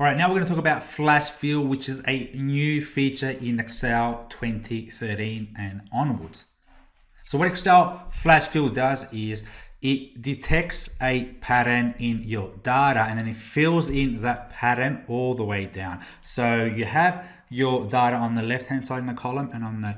All right, now we're going to talk about Flash Fill, which is a new feature in Excel 2013 and onwards. So what Excel Flash Fill does is it detects a pattern in your data and then it fills in that pattern all the way down. So you have your data on the left hand side in the column and on the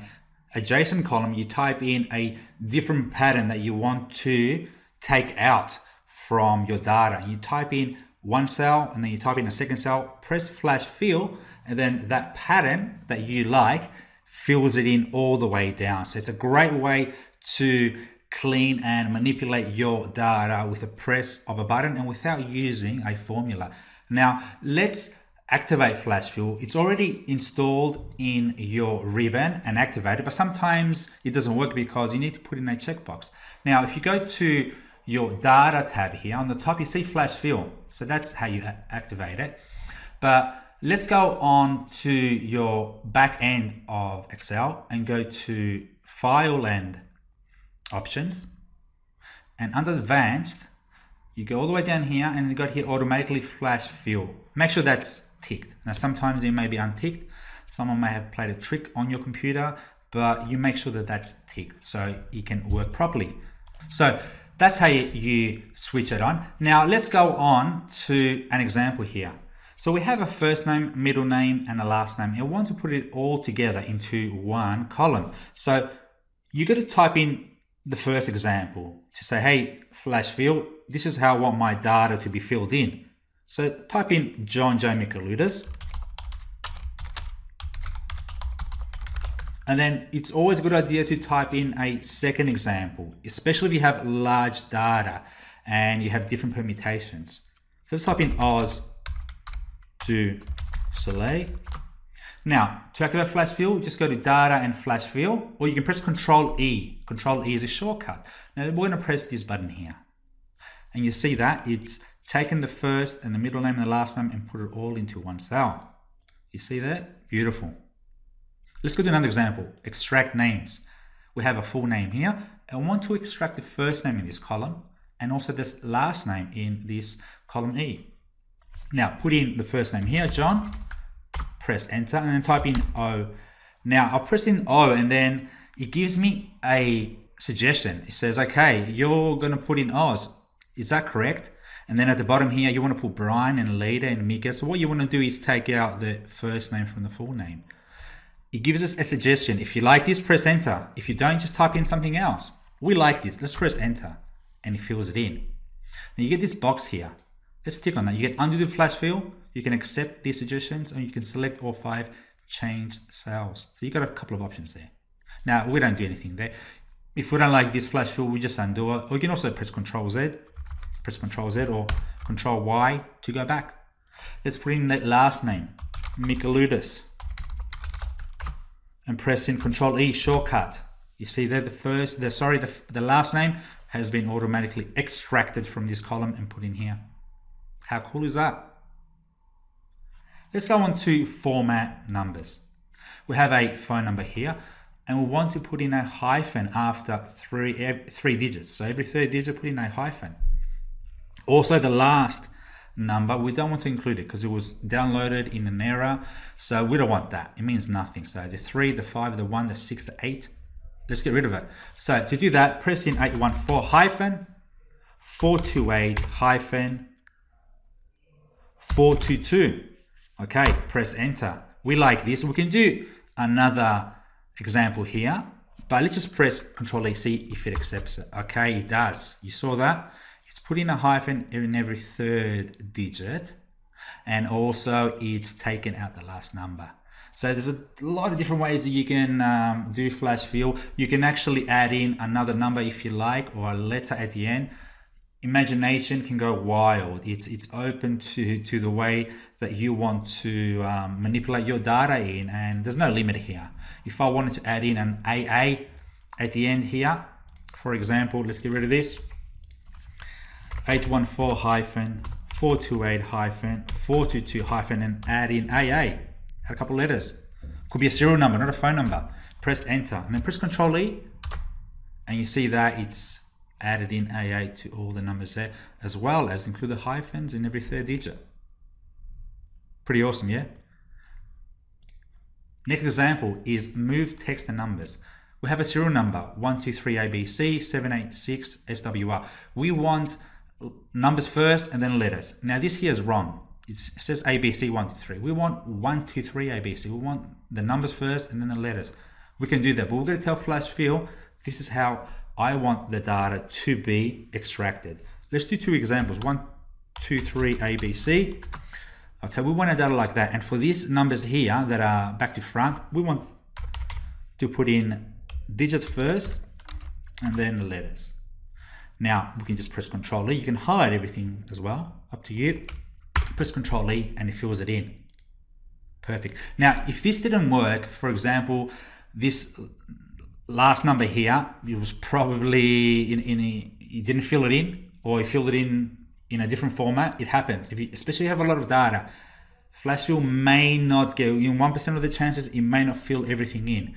adjacent column you type in a different pattern that you want to take out from your data. You type in one cell and then you type in a second cell, press flash fill, and then that pattern that you like fills it in all the way down. So it's a great way to clean and manipulate your data with a press of a button and without using a formula. Now let's activate flash fill. It's already installed in your ribbon and activated, but sometimes it doesn't work because you need to put in a checkbox. Now if you go to your data tab here on the top you see flash fill so that's how you activate it. But let's go on to your back end of excel and go to file and options. And under advanced you go all the way down here and you got here automatically flash fill. Make sure that's ticked. Now sometimes it may be unticked. Someone may have played a trick on your computer but you make sure that that's ticked so it can work properly. So that's how you switch it on. Now let's go on to an example here. So we have a first name, middle name, and a last name. I want to put it all together into one column. So you got to type in the first example to say, hey, flash fill, this is how I want my data to be filled in. So type in John J. Michaloudis. And then it's always a good idea to type in a second example, especially if you have large data and you have different permutations. So let's type in Oz du Soleil. Now, to activate flash fill, just go to data and flash fill, or you can press Control E. Control E is a shortcut. Now we're going to press this button here. And you see that it's taken the first and the middle name and the last name and put it all into one cell. You see that? Beautiful. Let's go to another example, extract names. We have a full name here. I want to extract the first name in this column and also this last name in this column E. Now put in the first name here, John, press enter and then type in O. Now I'll press in O and then it gives me a suggestion. It says, okay, you're gonna put in Oz. Is that correct? And then at the bottom here, you wanna put Brian and Leda and Mika. So what you wanna do is take out the first name from the full name it gives us a suggestion. If you like this, press enter. If you don't, just type in something else. We like this. Let's press enter. And it fills it in. Now you get this box here. Let's tick on that. You get undo the flash fill. You can accept these suggestions or you can select all five changed cells. So you got a couple of options there. Now we don't do anything there. If we don't like this flash fill, we just undo it. Or you can also press Control Z, press Control Z or Control Y to go back. Let's put in that last name, Michaloudis and press in Control E shortcut. You see there the first, the sorry, the, the last name has been automatically extracted from this column and put in here. How cool is that? Let's go on to format numbers. We have a phone number here and we want to put in a hyphen after three, three digits. So every third digit put in a hyphen. Also the last number. We don't want to include it because it was downloaded in an error. So we don't want that. It means nothing. So the 3, the 5, the 1, the 6, the 8. Let's get rid of it. So to do that, press in 814 hyphen 428 hyphen 422. Okay, press enter. We like this. We can do another example here, but let's just press Control A, see if it accepts it. Okay, it does. You saw that? It's put in a hyphen in every third digit and also it's taken out the last number. So there's a lot of different ways that you can um, do flash fill. You can actually add in another number if you like or a letter at the end. Imagination can go wild. It's it's open to, to the way that you want to um, manipulate your data in and there's no limit here. If I wanted to add in an AA at the end here, for example, let's get rid of this 814 hyphen 428 hyphen 422 hyphen and add in AA. Add a couple letters. Could be a serial number, not a phone number. Press enter and then press Control E and you see that it's added in AA to all the numbers there as well as include the hyphens in every third digit. Pretty awesome, yeah? Next example is move text and numbers. We have a serial number 123ABC 786 SWR. We want numbers first and then letters. Now this here is wrong. It says ABC 123. We want 123 ABC. We want the numbers first and then the letters. We can do that, but we're going to tell Flash Fill this is how I want the data to be extracted. Let's do two examples. One, two, three, ABC. Okay, we want a data like that. And for these numbers here that are back to front, we want to put in digits first and then the letters. Now we can just press Control E. You can highlight everything as well, up to you. Press Control E and it fills it in. Perfect. Now, if this didn't work, for example, this last number here, it was probably in, in a, you didn't fill it in or you filled it in in a different format, it happens. If you, especially if you have a lot of data, FlashFill may not go, in 1% of the chances, it may not fill everything in.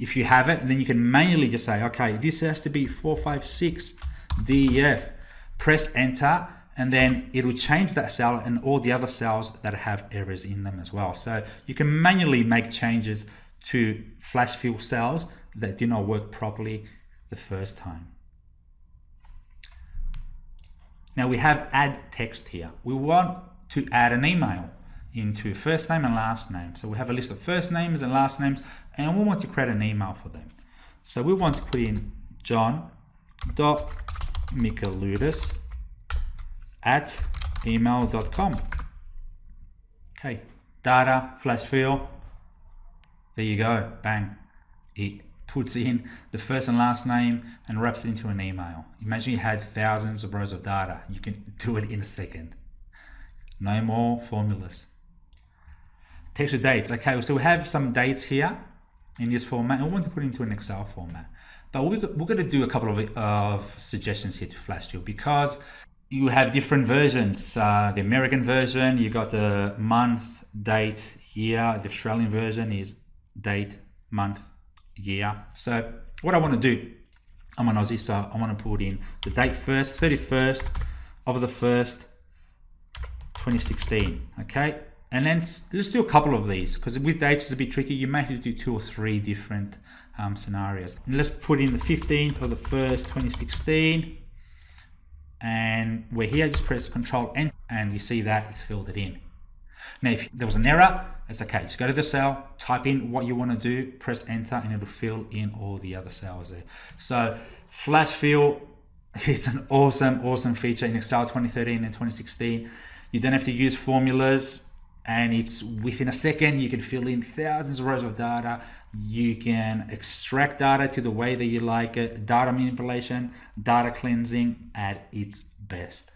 If you have it, then you can manually just say, okay, this has to be 456 DEF. Press enter, and then it will change that cell and all the other cells that have errors in them as well. So you can manually make changes to flash FlashFill cells that did not work properly the first time. Now we have add text here. We want to add an email into first name and last name. So we have a list of first names and last names and we want to create an email for them. So we want to put in john.michaloudis at email.com. Okay, data, flash fill. There you go, bang. It puts in the first and last name and wraps it into an email. Imagine you had thousands of rows of data. You can do it in a second. No more formulas. Texture dates. Okay, so we have some dates here in this format I want to put it into an Excel format. But we're, we're going to do a couple of, of suggestions here to Flash FlashFill because you have different versions. Uh, the American version, you got the month, date, year. The Australian version is date, month, year. So what I want to do, I'm an Aussie, so I want to put in the date first, 31st of the 1st, 2016, okay? And then let's do a couple of these, because with dates it's a bit tricky. You may have to do two or three different um, scenarios. And let's put in the 15th of the 1st, 2016. And we're here, just press Control Enter, and you see that it's filled it in. Now, if there was an error, it's okay. Just go to the cell, type in what you want to do, press enter, and it'll fill in all the other cells there. So Flash Fill, it's an awesome, awesome feature in Excel 2013 and 2016. You don't have to use formulas and it's within a second you can fill in thousands of rows of data you can extract data to the way that you like it data manipulation data cleansing at its best